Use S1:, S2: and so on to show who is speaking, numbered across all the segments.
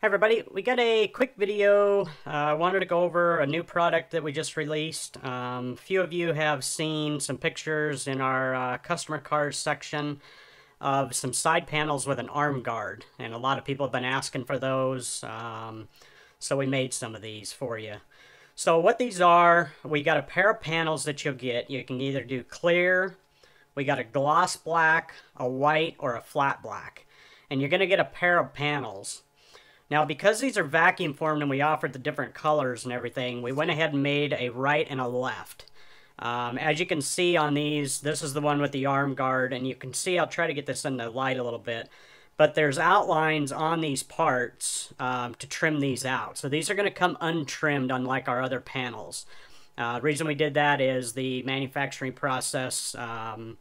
S1: Hi everybody, we got a quick video. Uh, I wanted to go over a new product that we just released. Um, a few of you have seen some pictures in our uh, customer cars section of some side panels with an arm guard. And a lot of people have been asking for those, um, so we made some of these for you. So what these are, we got a pair of panels that you'll get. You can either do clear, we got a gloss black, a white, or a flat black. And you're going to get a pair of panels. Now, because these are vacuum formed and we offered the different colors and everything, we went ahead and made a right and a left. Um, as you can see on these, this is the one with the arm guard, and you can see, I'll try to get this in the light a little bit, but there's outlines on these parts um, to trim these out. So these are going to come untrimmed unlike our other panels. Uh, reason we did that is the manufacturing process um,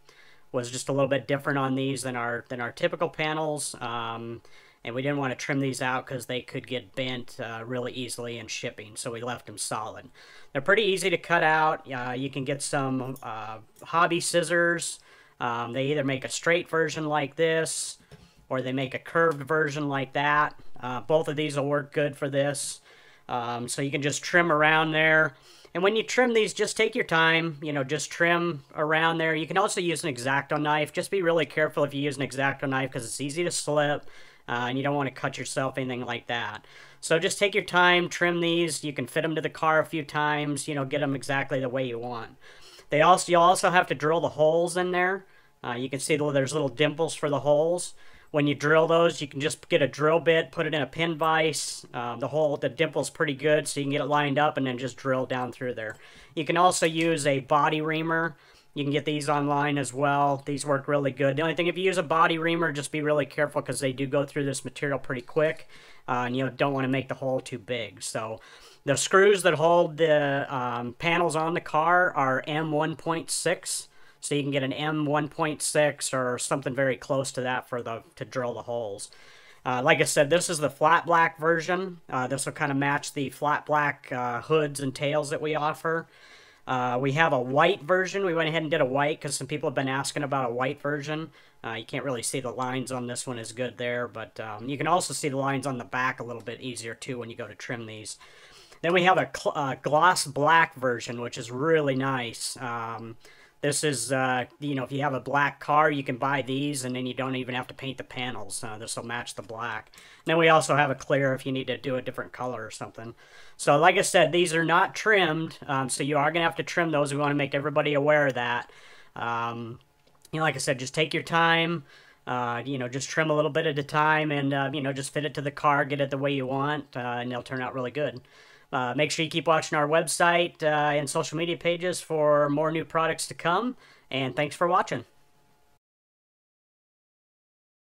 S1: was just a little bit different on these than our than our typical panels. Um, and we didn't want to trim these out because they could get bent uh, really easily in shipping, so we left them solid. They're pretty easy to cut out. Uh, you can get some uh, hobby scissors. Um, they either make a straight version like this, or they make a curved version like that. Uh, both of these will work good for this. Um, so you can just trim around there. And when you trim these, just take your time, you know, just trim around there. You can also use an X-Acto knife. Just be really careful if you use an X-Acto knife because it's easy to slip uh, and you don't want to cut yourself, anything like that. So just take your time, trim these. You can fit them to the car a few times, you know, get them exactly the way you want. They also You'll also have to drill the holes in there. Uh, you can see there's little dimples for the holes. When you drill those, you can just get a drill bit, put it in a pin vise. Um, the hole, the dimple's pretty good, so you can get it lined up and then just drill down through there. You can also use a body reamer. You can get these online as well. These work really good. The only thing, if you use a body reamer, just be really careful because they do go through this material pretty quick. Uh, and you don't want to make the hole too big. So the screws that hold the um, panels on the car are M1.6. So you can get an M1.6 or something very close to that for the to drill the holes. Uh, like I said, this is the flat black version. Uh, this will kind of match the flat black uh, hoods and tails that we offer. Uh, we have a white version. We went ahead and did a white because some people have been asking about a white version. Uh, you can't really see the lines on this one as good there, but um, you can also see the lines on the back a little bit easier too when you go to trim these. Then we have a uh, gloss black version, which is really nice. Um, this is, uh, you know, if you have a black car, you can buy these, and then you don't even have to paint the panels. Uh, this will match the black. And then we also have a clear if you need to do a different color or something. So, like I said, these are not trimmed, um, so you are going to have to trim those. We want to make everybody aware of that. Um, you know, like I said, just take your time. Uh, you know, just trim a little bit at a time, and uh, you know, just fit it to the car, get it the way you want, uh, and they'll turn out really good. Uh, make sure you keep watching our website uh, and social media pages for more new products to come. And thanks for watching.